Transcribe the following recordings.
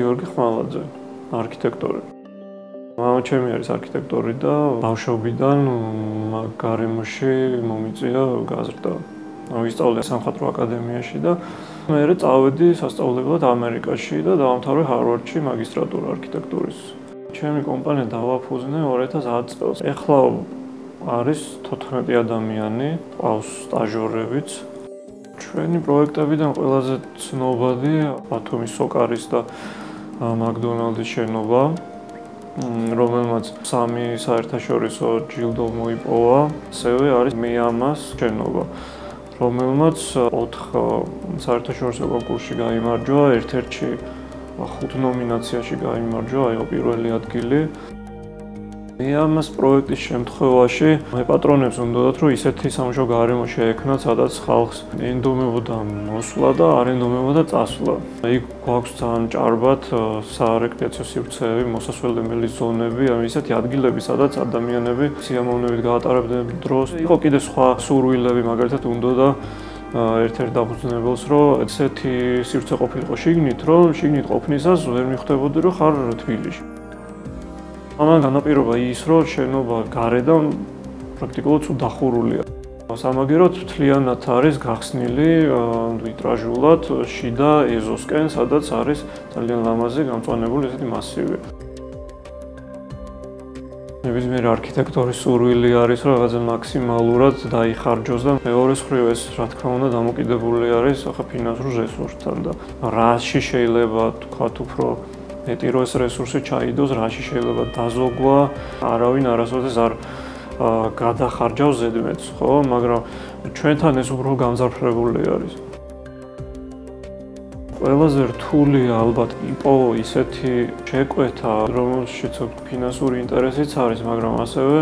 გიორგი ხმალაძე, არქიტექტორი. მამა ჩემი არის არქიტექტორი და ბავშვობიდან გარემოში მომიწია გაზრდა. ვისწავლე სამხატვრო აკადემიაში და მე წავედი სასწავლებლად ამერიკაში და დავამთავრე ჰარვარდში მაგისტრატურა არქიტექტურის. ჩემი კომპანია დავაფუძნე 2010 წელს. ეხლა არის 14 ადამიანი, ყავს სტაჟორებიც. ჩვენი პროექტებიდან ყველაზე ცნობადი ბათუმის სოკარის და მაკდონალდის შენობა, რომელმაც სამი საერთაშორისო ჯილდო მოიპოვა. ასევე არის მეამას შენობა. რომელმაც 4 საერთაშორისო კონკურსში გამარჯვა, ერთ-ერთში ხუთ ნომინაციაში გამარჯვა, აიო პირველი ადგილი. მე ამას პროექტის შემთხვევაში მე პატრონებს უნდათ რომ ისეთი სამშო გარემო შეექნა, სადაც ხალხს ენდომებოდა მოსვლა და არ ენდომებოდა წასვლა. იქ გვაქვს ძალიან ჭარბად საარეკრეაციო სივრცეები, მოსასვლელებელი ზონები, ანუ ისეთი ადგილები, სადაც ადამიანები სიამოვნებით გაატარებდნენ დროს. იყო კიდე სხვა სურვილები, მაგალითად უნდოდა ერთ-ერთ დაფუძნებელს, რომ ესეთი სივრცე ყოფილიყო შიგნით, რომ შიგნით ყოფნისას ვერ მიხვდებოდი, რომ ხარ თბილისში. ამან განაპირობა ის, რომ შენობა გარედან პრაქტიკულად თუ დახურულია. სამაგეროთ მთლიანად არის გახსნილი ვიტრაჟულად შიდა ეზოსკენ, სადაც არის ძალიან ლამაზი გამწვანებული ესეთი მასივი. ნებისმიერ არქიტექტორის სურვილი არის, რომ რაღაცა მაქსიმალურად დაიხარჯოს და მეორე მხრივ ეს, რა თქმა უნდა, დამოკიდებული არის ახლა ფინანსურ რესურსთან და რაში შეიძლება თქვათ უფრო მეტი რო ეს რესურსი ჩაიდოს, რაში შეიძლება დაზოგვა, არავინ არასოდეს არ გადახარჯავს ზედმეტს, ხო? მაგრამ ჩვენთან ეს უფრო გამზარდებული არის. ყველაზე რთული ალბათ იყო ისეთი შეკვეთა, რომელშიც ფინანსური ინტერესიც არის, მაგრამ ასევე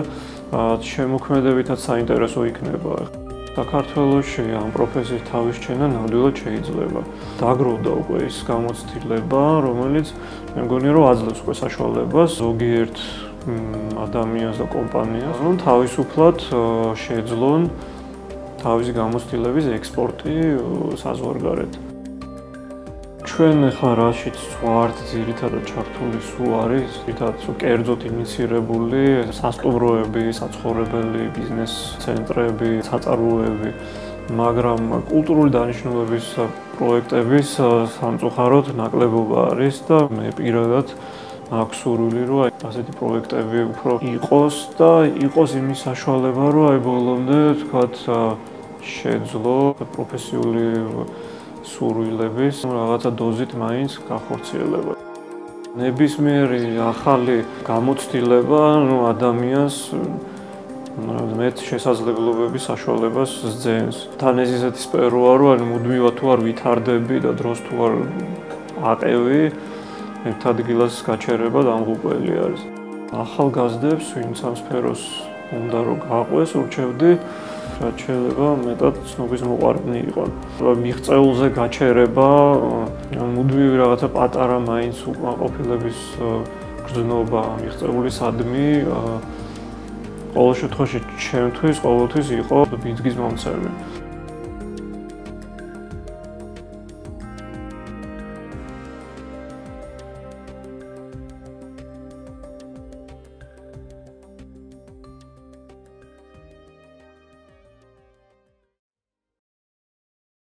შემოქმედებითაც საინტერესო იქნება. საქართველოში ამ პროფესიის თავისჩენა ნამდვილად შეიძლება. დაგროვდა უკვე ის გამოცდილება, რომელიც მე მგონი რომ აძლევს უკვე საშუალებას ზოგიერთ ადამიანს და კომპანიას, რომ თავისუფლად შეძლონ თავისი გამოცდილების ექსპორტი საზღვარგარეთ. ჩვენ ახლა რაშიც ვართ ძირითადად ჩართული სულ არის, ძირითადად სულ კერძოდ ინიცირებული სასტუმროები, საცხოვრებელი ბიზნეს ცენტრები, საწარმოები, მაგრამ კულტურული დანიშნულების პროექტების სამწუხაროდ ნაკლებობა არის და მე პირადად აქვს სურვილი, რომ აი ასეთი პროექტები უფრო იყოს და იყოს იმის საშუალება, რომ აი ბოლომდე თქვათ შეძლო პროფესიული სურვილების რაღაცა დოზით მაინც გახორციელება. ნებისმიერი ახალი გამოცდილება, ну, ადამიანს მეტ შესაძლებლობების საშუალებას ზძენს. თან ეს ისეთი სპეროა, რომ ანუ მუდმივად თუ არ ვითარდები და დროს თუ არ აყევი, ერთ ადგილას გაჩერება დამღუპელი არის. ახალგაზრდებს ვინც ამ სფეროს უნდა რომ გაყვეს, ურჩევდი რაც შეიძლება მეტად ცნობის მოყარნი იყო. მიღწეულზე გაჩერება, მუდმივი რაღაცა პატარა მაინც უკმაყოფილების გრძნობა მიღწეული სადმი ყოველ შემთხვევაში ჩემთვის ყოველთვის იყო ბიძგის მომცემი.